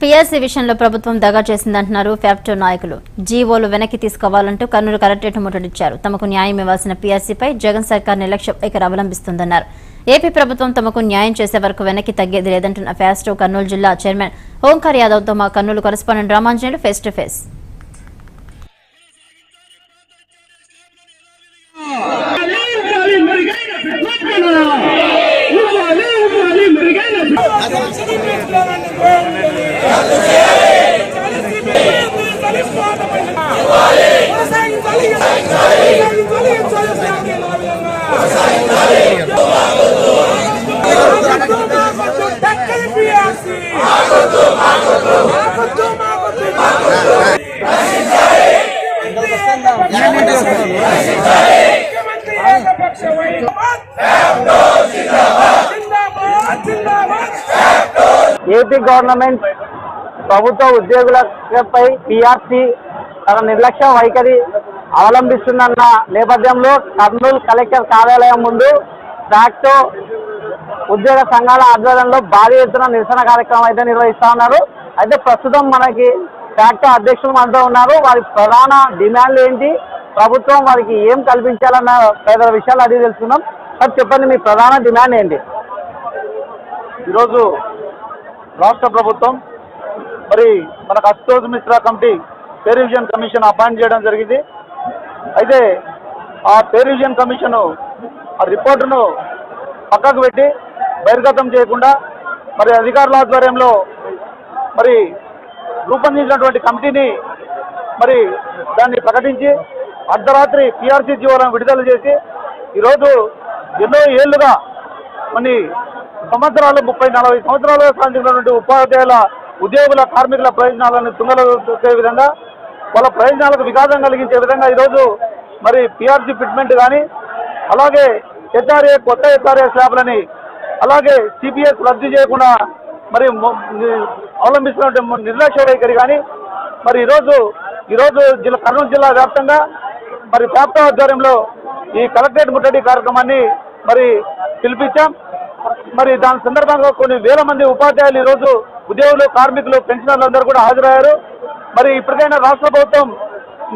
PSC విషయంలో ప్రభుత్వం దగా చేసిందంటున్నారు ఫ్యాప్టో నాయకులు. జీవోలు వెనక్కి తీసుకోవాలంటూ కర్నూలు కలెక్టరేట్ ముట్టడిచ్చారు. తమకు న్యాయం ఇవ్వాల్సిన పిఎస్సీపై జగన్ సర్కార్ నిర్లక్ష్య వైఖరి అవలంబిస్తుందన్నారు ఏపీ ప్రభుత్వం తమకు న్యాయం చేసే వరకు వెనక్కి తగ్గేది లేదంటున్న ఫ్యాస్టో కర్నూలు జిల్లా చైర్మన్ ఓంకార్ యాదవ్తో మా Kurnool correspondent Ramanjaneyulu face to face. AP government ప్రభుత్వ ఉద్యోగులపై పిఆర్సీ తన నిర్లక్ష్య వైఖరి అవలంబిస్తుందన్న నేపథ్యంలో కర్నూలు కలెక్టర్ కార్యాలయం ముందు ట్రాక్టో ఉద్యోగ సంఘాల ఆధ్వర్యంలో భారీ ఎత్తున నిరసన కార్యక్రమం అయితే నిర్వహిస్తా ఉన్నారు. అయితే ప్రస్తుతం మనకి ట్రాక్టో అధ్యక్షులు మనతో ఉన్నారు. వారి ప్రధాన డిమాండ్లు ఏంటి? ప్రభుత్వం వారికి ఏం కల్పించాలన్న తదితర విషయాలు అడిగి తెలుసుకుందాం. సార్ చెప్పండి మీ ప్రధాన డిమాండ్ ఏంటి? ఈరోజు రాష్ట్ర ప్రభుత్వం మరి మనకు Ashutosh Mishra committee pay revision commission appoint చేయడం జరిగింది. అయితే ఆ పే రివిజన్ కమిషన్ ఆ రిపోర్టును పక్కకు పెట్టి బహిర్గతం చేయకుండా మరి అధికారుల ఆధ్వర్యంలో మరి రూపొందించినటువంటి కమిటీని మరి దాన్ని ప్రకటించి అర్ధరాత్రి పిఆర్సీ జీవోలను విడుదల చేసి ఈరోజు ఎన్నో ఏళ్ళుగా కొన్ని సంవత్సరాలు ముప్పై నలభై సంవత్సరాలుగా సాధించినటువంటి ఉపాధ్యాయుల ఉద్యోగుల కార్మికుల ప్రయోజనాలను తుంగలో విధంగా వాళ్ళ ప్రయోజనాలకు వికాసం కలిగించే విధంగా ఈరోజు మరి పిఆర్సీ ఫిట్మెంట్ కానీ అలాగే హెచ్ఆర్ఏ కొత్త హెచ్ఆర్ఏ స్లాబ్లని అలాగే సిపిఎస్ రద్దు చేయకుండా మరి మొ- అవలంబిస్తున్నటువంటి నిర్లక్ష్య వైఖరి కానీ మరి ఈరోజు ఈరోజు జిల్లా కర్నూలు జిల్లా వ్యాప్తంగా మరి ప్రాప్త ఆధ్వర్యంలో ఈ కలెక్టరేట్ ముట్టడి కార్యక్రమాన్ని మరి పిలిపించాం. మరి దాని సందర్భంగా కొన్ని వేల మంది ఉపాధ్యాయులు ఈరోజు ఉద్యోగులు కార్మికులు పెన్షనర్లు అందరూ కూడా హాజరయ్యారు. మరి ఇప్పటికైనా రాష్ట్ర ప్రభుత్వం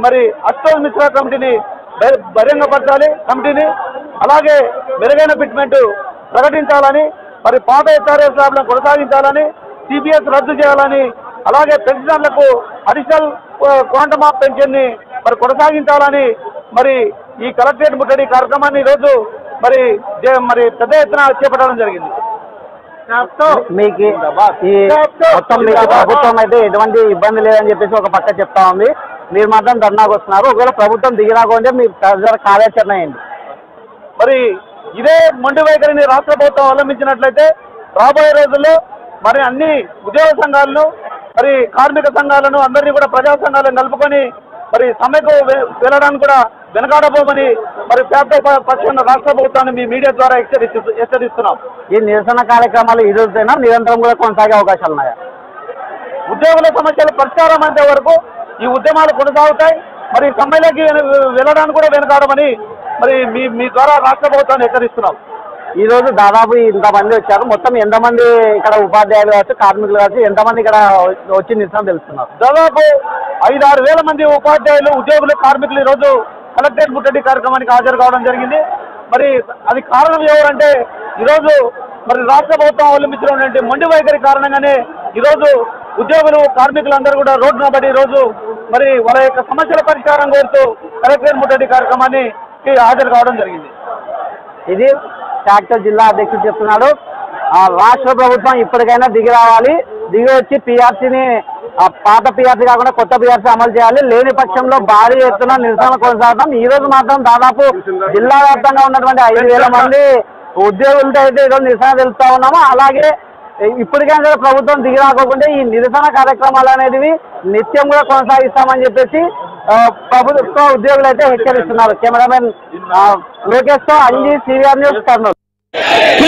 మరి అష్టోజ్ మిశ్రా కమిటీని బహిరంగపరచాలి కమిటీని. అలాగే మెరుగైన ఫిట్మెంట్ ప్రకటించాలని మరి పాత ఎస్ఆర్ఎస్ ల్యాబ్లను కొనసాగించాలని సిబిఎస్ రద్దు చేయాలని అలాగే పెన్షనర్లకు అడిషనల్ క్వాంటమ్ ఆఫ్ పెన్షన్ని మరి కొనసాగించాలని మరి ఈ కలెక్టరేట్ ముట్టడి కార్యక్రమాన్ని ఈరోజు మరి మరి పెద్ద ఎత్తున చేపట్టడం జరిగింది. మీకు ఈ మొత్తం మీకు ప్రభుత్వం అయితే ఎటువంటి ఇబ్బంది లేదని చెప్పేసి ఒక పక్క చెప్తా ఉంది. మీరు మాత్రం ధర్నాకు వస్తున్నారు. ఒకవేళ ప్రభుత్వం దిగిరాకుంటే మీ ప్రజల కార్యాచరణ ఏంటి? మరి ఇదే మొండి వైఖరిని రాష్ట్ర ప్రభుత్వం అవలంబించినట్లయితే రాబోయే రోజుల్లో మరి అన్ని ఉద్యోగ సంఘాలను మరి కార్మిక సంఘాలను అందరినీ కూడా ప్రజా సంఘాలను కలుపుకొని మరి సమ్మెకు వెళ్ళడానికి కూడా వెనకాడబోమని మరి పేద పక్షాన రాష్ట్ర ప్రభుత్వాన్ని మీ మీడియా ద్వారా హెచ్చరిస్తు హెచ్చరిస్తున్నాం. ఈ నిరసన కార్యక్రమాలు ఈ రోజైనా నిరంతరం కూడా కొనసాగే అవకాశాలు ఉన్నాయా? ఉద్యోగుల సమస్యల పరిష్కారం అయ్యే వరకు ఈ ఉద్యమాలు కొనసాగుతాయి. మరి సమ్మెలోకి వెళ్ళడానికి కూడా వెనకాడమని మరి మీ మీ ద్వారా రాష్ట్ర ప్రభుత్వాన్ని హెచ్చరిస్తున్నాం. ఈ రోజు దాదాపు ఇంతమంది వచ్చారు. మొత్తం ఎంతమంది ఇక్కడ ఉపాధ్యాయులు కావచ్చు కార్మికులు కావచ్చు ఎంతమంది ఇక్కడ వచ్చి నిరసన తెలుస్తున్నారు? దాదాపు ఐదు ఆరు వేల మంది ఉపాధ్యాయులు ఉద్యోగులు కార్మికులు ఈరోజు కలెక్టరేట్ ముట్టడి కార్యక్రమానికి హాజరు కావడం జరిగింది. మరి అది కారణం ఎవరంటే ఈరోజు మరి రాష్ట్ర ప్రభుత్వం అవలంబించినటువంటి మొండి వైఖరి కారణంగానే ఈరోజు ఉద్యోగులు కార్మికులందరూ కూడా రోడ్డున పడి ఈరోజు మరి వాళ్ళ యొక్క సమస్యల పరిష్కారం కోరుతూ కలెక్టరేట్ ముట్టడి కార్యక్రమాన్ని హాజరు కావడం జరిగింది. ఇది ట్రాక్టర్ జిల్లా అధ్యక్షుడు చెప్తున్నాడు. రాష్ట్ర ప్రభుత్వం ఇప్పటికైనా దిగి రావాలి. దిగి వచ్చి పిఆర్సీని పాత పిఆర్సీ కాకుండా కొత్త పిఆర్సీ అమలు చేయాలి. లేని పక్షంలో భారీ ఎత్తున నిరసన కొనసాగడం ఈ రోజు మాత్రం దాదాపు జిల్లా వ్యాప్తంగా ఉన్నటువంటి ఐదు వేల మంది ఉద్యోగులతో అయితే ఈరోజు నిరసన తెలుపుతా ఉన్నాము. అలాగే ఇప్పటికైనా ప్రభుత్వం దిగి రాకోకుండా ఈ నిరసన కార్యక్రమాలు అనేటివి నిత్యం కూడా కొనసాగిస్తామని చెప్పేసి ప్రభుత్వ ఉద్యోగులు అయితే హెచ్చరిస్తున్నారు. కెమెరామెన్ లోకేష్తో అంజీ సివిఆర్ న్యూస్ కర్నూలు.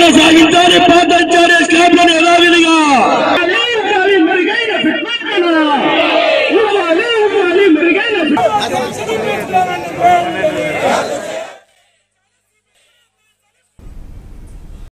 కొనసాగించాలి పాటించాలి స్లాబ్లను యథావిధిగా మెరుగైన